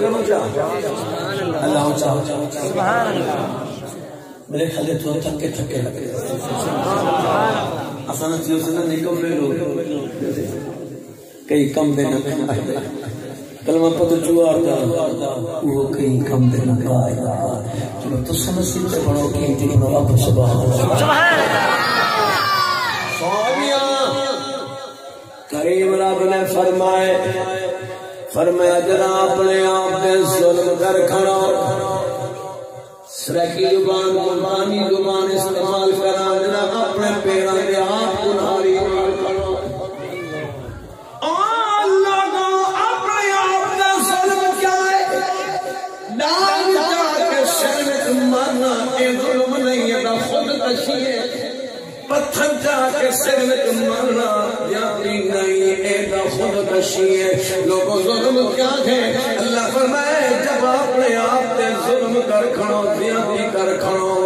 करूँचा अल्लाह ऊँचा मेरे खाले तो थके थके लगे असां थियो से न निकम वेलो कई कम बे न कलमा पद जुआर दा वो कई कम बे न पाया चलो तो समझी से बड़ो की तेरी रब सुभान अल्लाह। सुभान अल्लाह सौमिया करीम रब ने फरमाए फरमाया, जरा अपने आप पे जुल्म कर खड़ा सरकी ज़ुबान, कुर्बानी ज़ुबान इस्तेमाल करा जरा अपने पेड़ के आप कुल्हाड़ी पत्थर जाके सिर में मरना या भी नहीं एदा खुद कशी है लोगों जुल्म क्या है? अल्लाह फरमाए, जब अपने आप पे जुल्म कर खड़ो भी कर खड़ो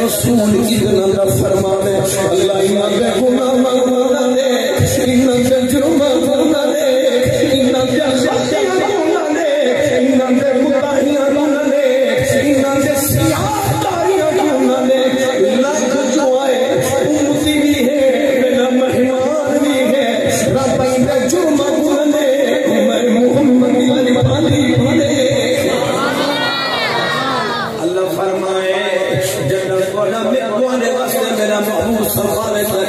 रसूल की फरमावे अल्लाह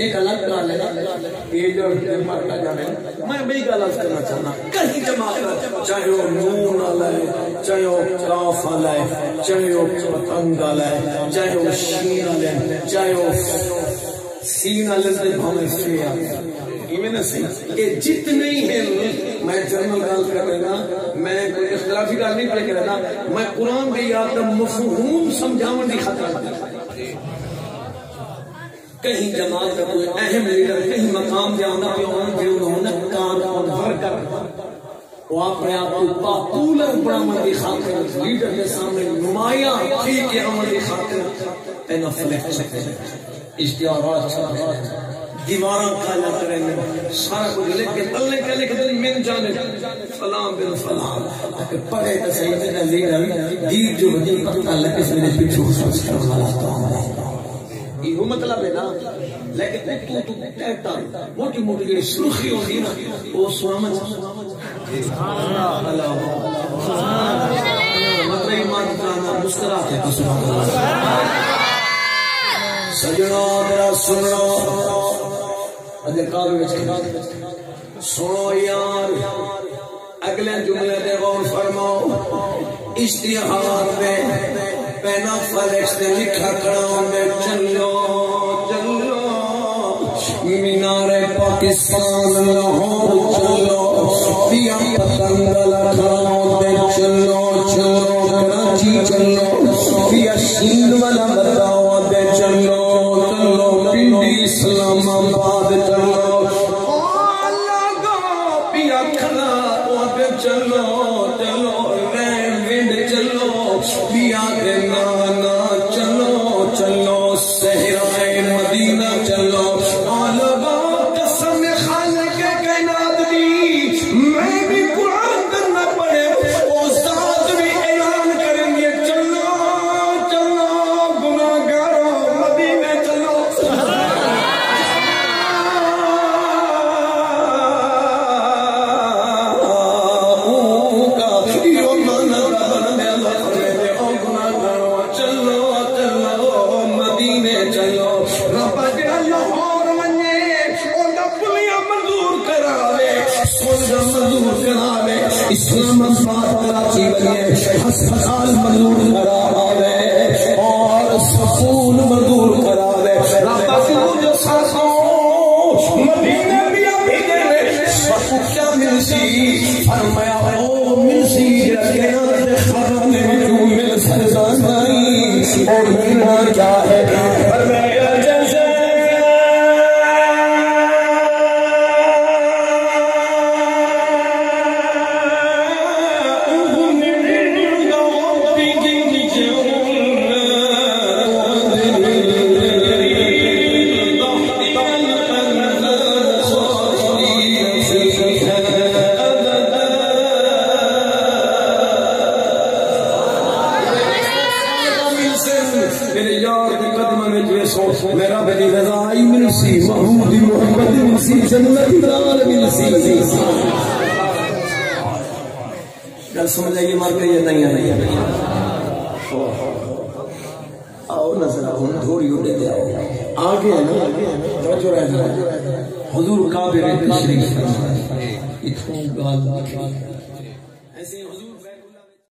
एक अलग गाल है ये जो मर का जाने मैं भी गाल करना चाहना कहीं जमा चाहे वो नून वाला है, चाहे वो काफ वाला है, चाहे वो पतंग वाला है, चाहे वो शीन वाला है, चाहे वो सीन वाले से भावे से ना सही ये जितने ही हैं, मैं जनरल गाल कर रहा मैं कोई इख्तलाफी गाल नहीं कर रहा मैं कुरान की याद मफहूम समझावन की खातिर कहीं जमात का कोई अहम लीडर कहीं मकाम पे आना पे आना, पे उन्होंने कान कान भर कर वो अपने आप को पॉपुलर बनाने की खातिर लीडर के सामने नुमाया ठीक के अमल की खातिर तेना फ्लैक्स इश्तिहार दीवार काला करेंगे। सारा कुछ लिख के तल्ले के लिख दे मिल जाने। फलाम बिन फलाम पढ़े तो सही मेरा लीडर दीप जो बदी पता लगे मेरे पीछे सोच कर वाला तो ये मतलब है ना, लेकिन तू तू कहता मोटी मोटी सुर्खी होगी ना, वो समझ अल्लाह। मतलब ईमान जाना मुस्कुराते तो सुभान अल्लाह सजना सुनो। यार, अगले जुमले फरमाओ। दे पैना फ्लेक्स दे लिखा कड़ा में चलो चलो मीनारे पाकिस्तान लाहौर चलो इस्लामाबाद चलो इस्लामाबाद कराची बनिए अस्पताल मंजूर करावे और सकून मंजूर करावे रब्बा जो सासों मदीने भी अभी गए सबको फरमाया ओ मिलसी रखना ते खराने क्यों मिल सकता नहीं मेरे यार के कदम में जैसो मेरा बड़ी रजाई मिलसी महमूद मोहम्मद मिलसी जन्नत लाल मिलसी गल समझ आइए मार के ये नहीं आई आओ नज़र, आओ थोड़ी उड़े दे आओ। आगे है ना? तवज्जो रहना हुजूर काबे में तशरीफ़ इथों गाल